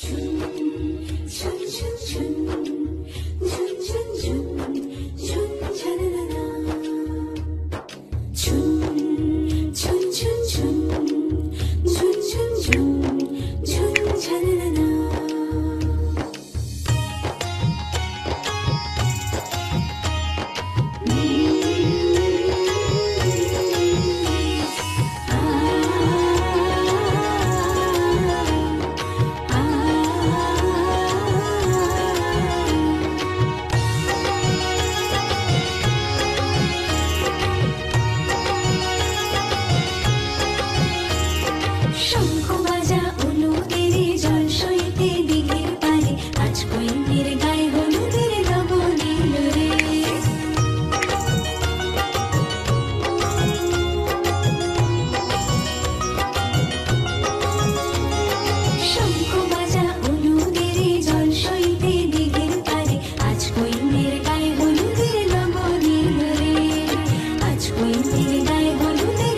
春春城春城春春 হলুদের গায়ে হলুদের